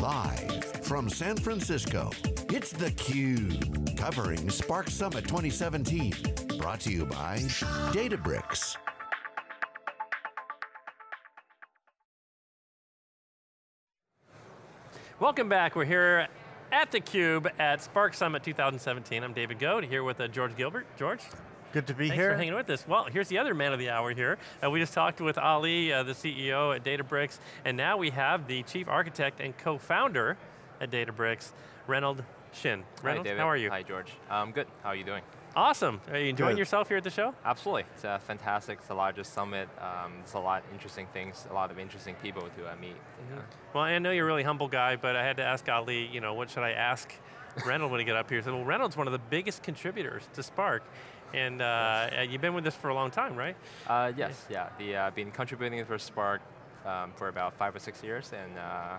Live from San Francisco, it's theCUBE, covering Spark Summit 2017. Brought to you by Databricks. Welcome back, we're here at theCUBE at Spark Summit 2017. I'm David Goad, here with uh, George Gilbert. George? Good to be Thanks here. for hanging with us. Well, here's the other man of the hour here. Uh, we just talked with Ali, uh, the CEO at Databricks, and now we have the chief architect and co-founder at Databricks, Reynold Xin. Reynold, Hi, David. how are you? Hi, George. Um, good. How are you doing? Awesome. Are you enjoying Good. yourself here at the show? Absolutely. It's uh, fantastic. It's the largest summit. Um, there's a lot of interesting things, a lot of interesting people to uh, meet. Yeah. Well, I know you're a really humble guy, but I had to ask Ali, you know, what should I ask Reynold when he get up here? He said, well, Reynolds one of the biggest contributors to Spark. And uh, uh, you've been with us for a long time, right? Uh, yes, yeah. The uh, been contributing for Spark um, for about five or six years, and uh,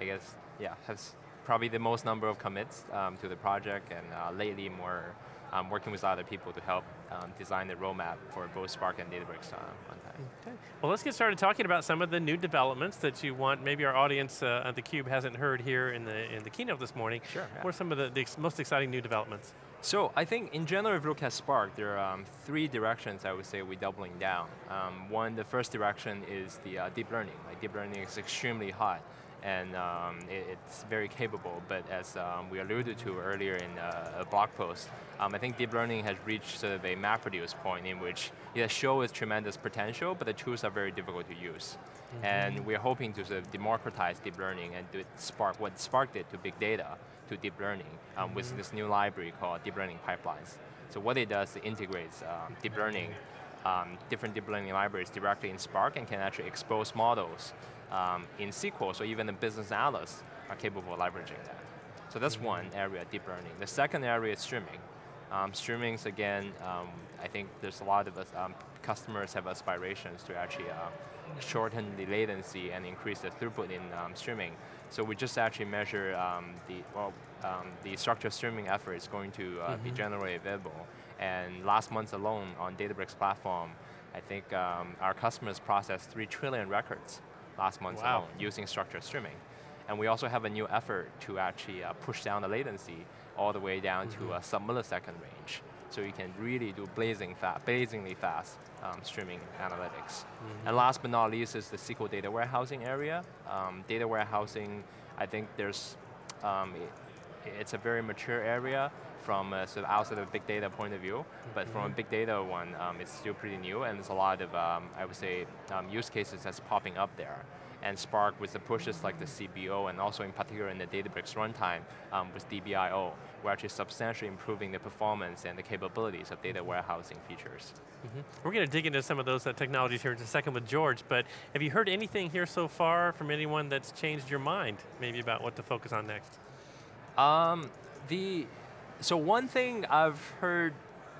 I guess yeah, has probably the most number of commits um, to the project, and uh, lately more um, working with other people to help um, design the roadmap for both Spark and Databricks uh, on time. Okay. Well, let's get started talking about some of the new developments that you want, maybe our audience uh, at theCUBE hasn't heard here in the, in the keynote this morning. Sure, yeah. What are some of the, the ex most exciting new developments? So I think in general, if you look at Spark, there are um, three directions I would say we're doubling down. Um, one, the first direction is the uh, deep learning. Like deep learning is extremely hot and um, it, it's very capable, but as um, we alluded to earlier in uh, a blog post, um, I think deep learning has reached sort of a MapReduce point in which it has shown its tremendous potential, but the tools are very difficult to use. And we're hoping to sort of democratize deep learning and do it Spark, what Spark did to big data, to deep learning, um, with this new library called Deep Learning Pipelines. So what it does, it integrates um, deep learning, um, different deep learning libraries directly in Spark and can actually expose models um, in SQL, so even the business analysts are capable of leveraging that. So that's one area, deep learning. The second area is streaming. Um, streaming's again, um, I think there's a lot of um, customers have aspirations to actually uh, shorten the latency and increase the throughput in um, streaming. So we just actually measure um, the, well, um, the structured streaming effort is going to uh, be generally available. And last month alone on Databricks platform, I think um, our customers processed 3 trillion records last month Wow. alone using structured streaming. And we also have a new effort to actually uh, push down the latency all the way down to a sub-millisecond range. So you can really do blazing fa blazingly fast um, streaming analytics. And last but not least is the SQL data warehousing area. Um, data warehousing, I think there's, um, it's a very mature area from a sort of outside of big data point of view, but from a big data one, um, it's still pretty new and there's a lot of, um, I would say, um, use cases that's popping up there. And Spark with the pushes like the CBO and also in particular in the Databricks runtime um, with DBIO, we're actually substantially improving the performance and the capabilities of data warehousing features. We're going to dig into some of those uh, technologies here in a second with George, but have you heard anything here so far from anyone that's changed your mind, maybe about what to focus on next? Um, the, so one thing I've heard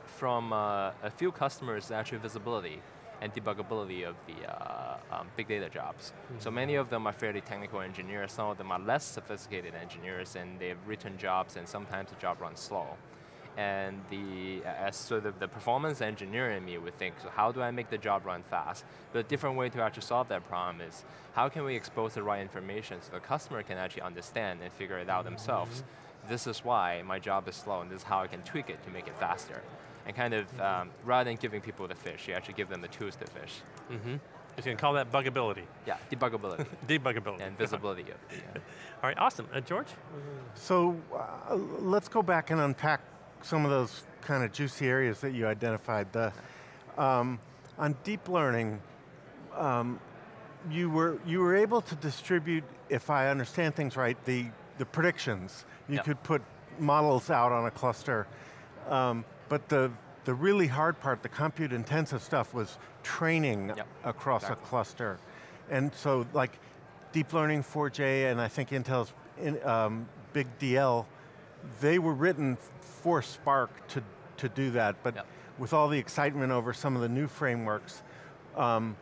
from uh, a few customers is actually visibility and debuggability of the uh, um, big data jobs. So many of them are fairly technical engineers, some of them are less sophisticated engineers and they've written jobs and sometimes the job runs slow. And the, as sort of the performance engineer in me would think, so how do I make the job run fast? But a different way to actually solve that problem is, how can we expose the right information so the customer can actually understand and figure it out themselves? This is why my job is slow and this is how I can tweak it to make it faster. And kind of, um, rather than giving people the fish, you actually give them the tools to fish. Mm-hmm. Just going to call that buggability, Yeah, debuggability debuggability. and visibility of the, uh, All right, awesome. Uh, George? So uh, let's go back and unpack some of those kind of juicy areas that you identified. The, um, on deep learning, um, you were you were able to distribute, if I understand things right, the the predictions. You Yep. could put models out on a cluster, um, but the the really hard part, the compute intensive stuff, was training Yep, across a cluster, and so like deep learning 4J and I think Intel's in, um, Big DL, they were written for Spark to to do that, but Yep. with all the excitement over some of the new frameworks. Um,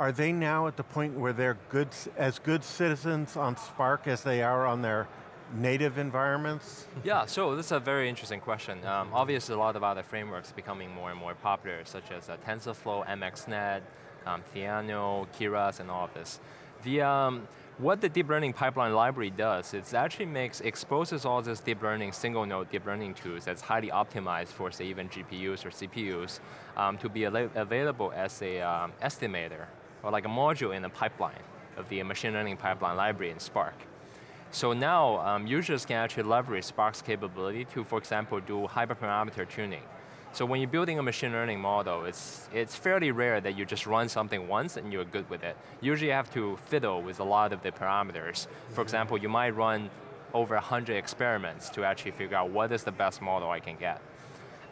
are they now at the point where they're good, as good citizens on Spark as they are on their native environments? Yeah, so this is a very interesting question. Um, obviously, a lot of other frameworks becoming more and more popular, such as uh, TensorFlow, MXNet, um, Theano, Keras, and all of this. The, um, what the deep learning pipeline library does, it actually makes, exposes all this deep learning, single node deep learning tools that's highly optimized for say even GPUs or CPUs um, to be available as a um, estimator or like a module in the pipeline of the machine learning pipeline library in Spark. So now um, users can actually leverage Spark's capability to, for example, do hyperparameter tuning. So when you're building a machine learning model, it's, it's fairly rare that you just run something once and you're good with it. Usually you have to fiddle with a lot of the parameters. For example, you might run over 100 experiments to actually figure out what is the best model I can get.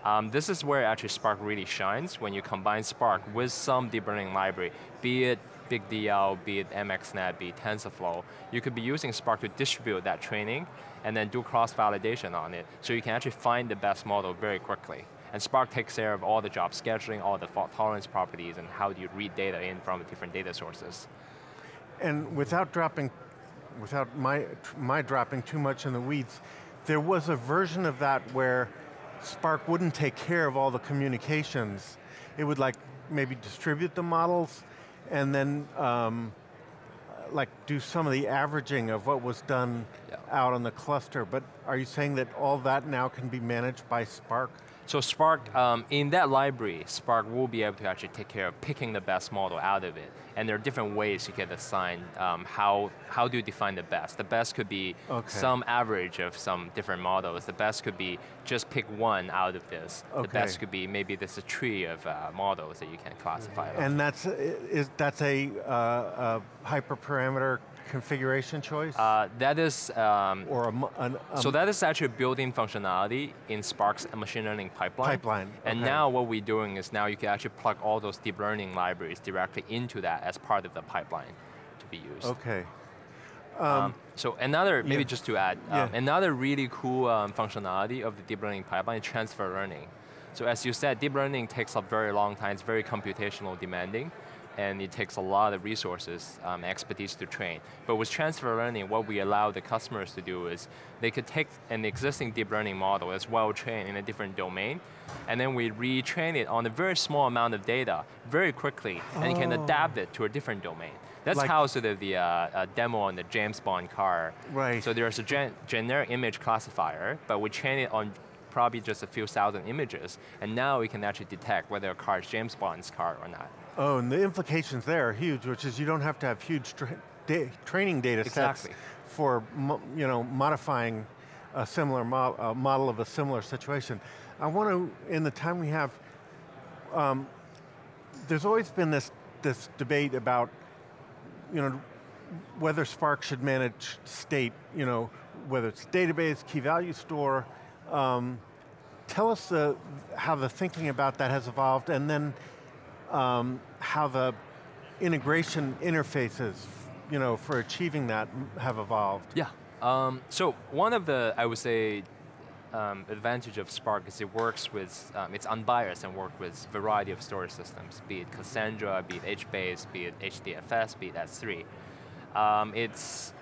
Um, this is where actually Spark really shines when you combine Spark with some deep learning library, be it BigDL, be it MXNet, be it TensorFlow. You could be using Spark to distribute that training and then do cross-validation on it, so you can actually find the best model very quickly. And Spark takes care of all the job scheduling, all the fault tolerance properties, and how do you read data in from different data sources. And without dropping, without my, my dropping too much in the weeds, there was a version of that where Spark wouldn't take care of all the communications. It would like maybe distribute the models and then um, like do some of the averaging of what was done yeah. out on the cluster. But are you saying that all that now can be managed by Spark? So Spark, um, in that library, Spark will be able to actually take care of picking the best model out of it. And there are different ways you can assign um, how, how do you define the best. The best could be okay. some average of some different models. The best could be just pick one out of this. Okay. The best could be maybe there's a tree of uh, models that you can classify. And that's, is, that's a, uh, a hyperparameter configuration choice? Uh, that is, um, or a, an, um, so that is actually building functionality in Spark's machine learning pipeline. Pipeline. And okay. now what we're doing is now you can actually plug all those deep learning libraries directly into that as part of the pipeline to be used. Okay. Um, um, so another, maybe yeah. just to add, yeah. Um, another really cool um, functionality of the deep learning pipeline is transfer learning. So as you said, deep learning takes a very long time, it's very computational demanding and it takes a lot of resources, um, expertise to train. But with transfer learning, what we allow the customers to do is they could take an existing deep learning model that's well trained in a different domain, and then we retrain it on a very small amount of data very quickly, oh. and you can adapt it to a different domain. That's like how sort of the uh, uh, demo on the James Bond car. Right. So there's a gen generic image classifier, but we train it on probably just a few thousand images, and now we can actually detect whether a car is James Bond's car or not. Oh, and the implications there are huge, which is you don't have to have huge tra da training data exactly. sets for you know, modifying a similar mo a model of a similar situation. I want to, in the time we have, um, there's always been this, this debate about you know, whether Spark should manage state, you know, whether it's database, key value store. Um, tell us the, how the thinking about that has evolved and then um, how the integration interfaces you know, for achieving that have evolved. Yeah, um, so one of the, I would say, um, advantage of Spark is it works with, um, it's unbiased and works with variety of storage systems, be it Cassandra, be it HBase, be it HDFS, be it S3. Um, it's,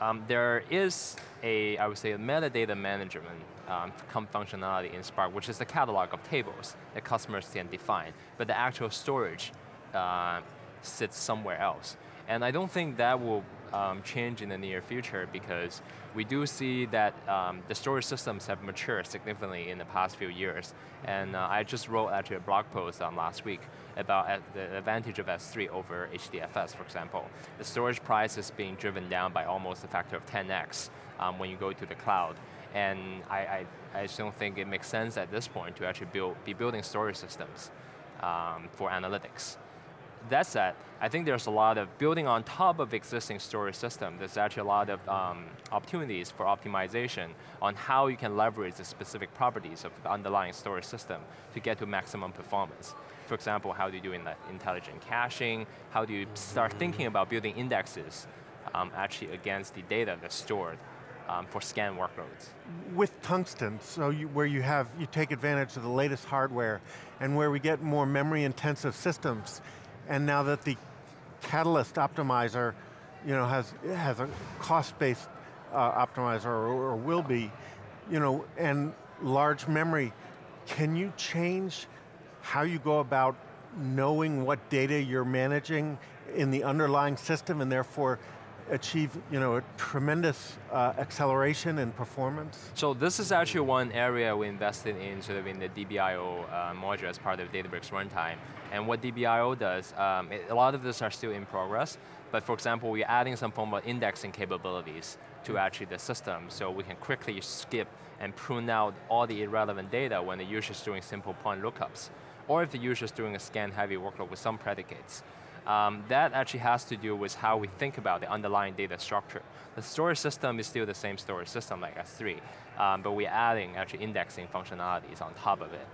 um, there is a, I would say, a metadata management um, functionality in Spark, which is the catalog of tables that customers can define, but the actual storage uh, sits somewhere else. And I don't think that will um, change in the near future because we do see that um, the storage systems have matured significantly in the past few years. And uh, I just wrote actually a blog post um, last week about uh, the advantage of S3 over HDFS, for example. The storage price is being driven down by almost a factor of 10x um, when you go to the cloud. And I, I, I, just don't think it makes sense at this point to actually build, be building storage systems um, for analytics. That said, I think there's a lot of building on top of existing storage system. There's actually a lot of um, opportunities for optimization on how you can leverage the specific properties of the underlying storage system to get to maximum performance. For example, how do you do in intelligent caching? How do you start thinking about building indexes um, actually against the data that's stored um, for scan workloads. With tungsten, so you, where you have, you take advantage of the latest hardware and where we get more memory intensive systems, and now that the Catalyst optimizer you know, has, has a cost-based uh, optimizer, or, or will be, you know, and large memory, can you change how you go about knowing what data you're managing in the underlying system and therefore achieve you know, a tremendous uh, acceleration in performance? So this is actually one area we invested in sort of in the DBIO uh, module as part of Databricks runtime. And what DBIO does, um, it, a lot of this are still in progress, but for example, we're adding some form of indexing capabilities to actually the system, so we can quickly skip and prune out all the irrelevant data when the user is doing simple point lookups, or if the user is doing a scan-heavy workload with some predicates. Um, that actually has to do with how we think about the underlying data structure. The storage system is still the same storage system like S3, um, but we're adding actually indexing functionalities on top of it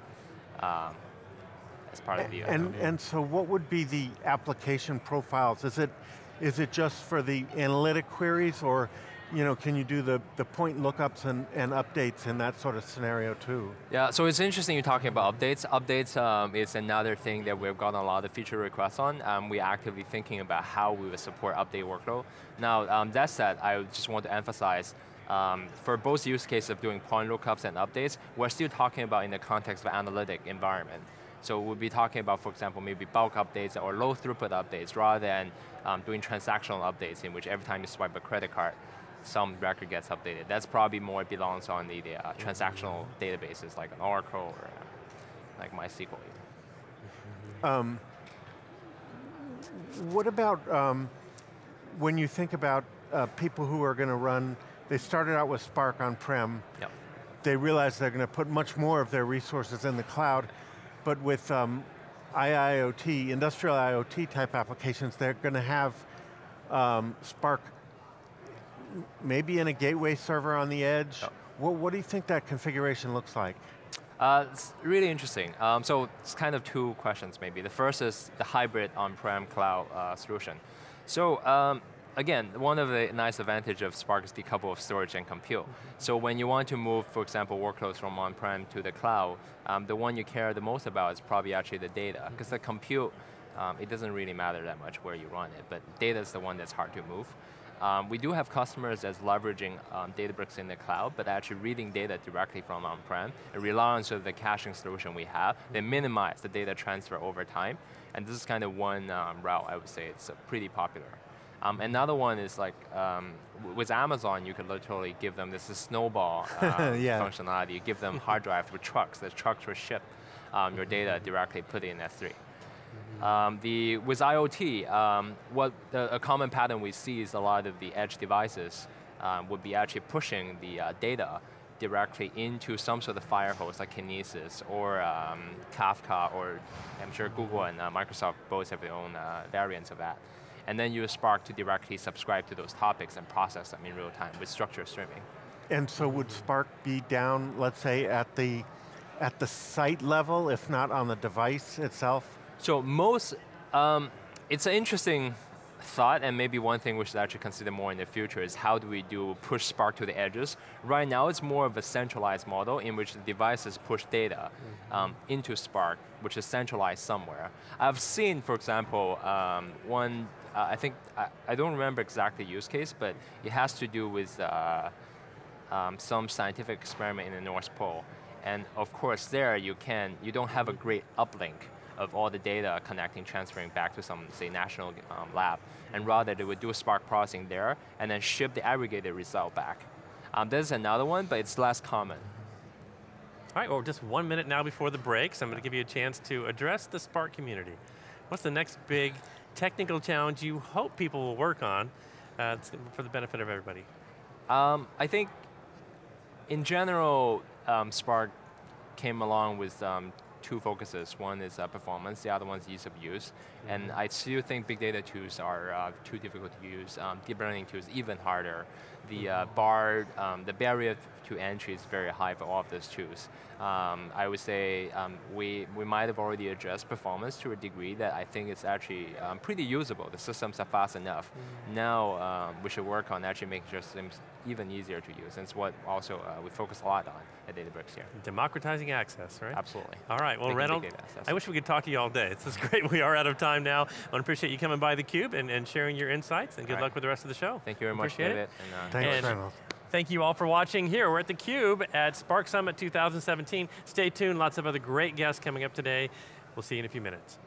um, as part of the. And, and so what would be the application profiles? Is it, is it just for the analytic queries or you know, can you do the, the point lookups and, and updates in that sort of scenario too? Yeah, so it's interesting you're talking about updates. Updates um, is another thing that we've gotten a lot of feature requests on. Um, we're actively thinking about how we would support update workload. Now, um, that said, I just want to emphasize um, for both use cases of doing point lookups and updates, we're still talking about in the context of analytic environment. So we'll be talking about, for example, maybe bulk updates or low throughput updates rather than um, doing transactional updates in which every time you swipe a credit card, some record gets updated. That's probably more belongs on the, the uh, transactional databases like an Oracle or uh, like MySQL. Um, what about um, when you think about uh, people who are going to run, they started out with Spark on-prem, yep. they realize they're going to put much more of their resources in the cloud, but with um, IIoT, industrial IoT type applications, they're going to have um, Spark maybe in a gateway server on the edge. Oh. What, what, do you think that configuration looks like? Uh, it's really interesting. Um, so it's kind of two questions maybe. The first is the hybrid on-prem cloud uh, solution. So um, again, one of the nice advantage of Spark is decouple of storage and compute. Mm -hmm. So when you want to move, for example, workloads from on-prem to the cloud, um, the one you care the most about is probably actually the data, because the compute, um, it doesn't really matter that much where you run it, but data is the one that's hard to move. Um, we do have customers that's leveraging um, Databricks in the cloud, but actually reading data directly from on-prem and rely on sort of the caching solution we have. They minimize the data transfer over time, and this is kind of one um, route I would say it's uh, pretty popular. Um, another one is like, um, with Amazon, you could literally give them this snowball uh, yeah. functionality. You give them hard drives with trucks. The trucks will ship um, your data directly put in S3. Um, the, with IoT, um, what the, a common pattern we see is a lot of the edge devices um, would be actually pushing the uh, data directly into some sort of fire hose like Kinesis or um, Kafka or I'm sure Google and uh, Microsoft both have their own uh, variants of that. And then use Spark to directly subscribe to those topics and process them in real time with structured streaming. And so would Spark be down, let's say, at the, at the site level, if not on the device itself? So most, um, it's an interesting thought and maybe one thing we should actually consider more in the future is how do we do push Spark to the edges. Right now it's more of a centralized model in which the devices push data mm -hmm. um, into Spark, which is centralized somewhere. I've seen, for example, um, one, uh, I think, I, I, don't remember exactly use case, but it has to do with uh, um, some scientific experiment in the North Pole. And of course there you can, you don't have a great uplink of all the data connecting, transferring back to some, say, national um, lab, and rather they would do Spark processing there, and then ship the aggregated result back. Um, there's another one, but it's less common. All right, well, just one minute now before the break, so I'm going to give you a chance to address the Spark community. What's the next big technical challenge you hope people will work on uh, for the benefit of everybody? Um, I think, in general, um, Spark came along with um, two focuses. One is uh, performance, the other one is ease of use. Mm -hmm. And I still think big data tools are uh, too difficult to use. Um, deep learning tools even harder. The uh, mm-hmm. bar, um, the barrier to entry is very high for all of those tools. Um, I would say um, we, we might have already addressed performance to a degree that I think it's actually um, pretty usable. The systems are fast enough. Mm -hmm. Now um, we should work on actually making sure systems even easier to use. And it's what also uh, we focus a lot on at Databricks here. Democratizing access, right? Absolutely. All right, well Reynold, I wish we could talk to you all day. This is great, we are out of time now. I want to appreciate you coming by theCUBE and, and sharing your insights and good right. luck with the rest of the show. Thank you very much, appreciate David. It. And, uh, Thanks, Reynold. Thank you all for watching here. We're at theCUBE at Spark Summit 2017. Stay tuned, lots of other great guests coming up today. We'll see you in a few minutes.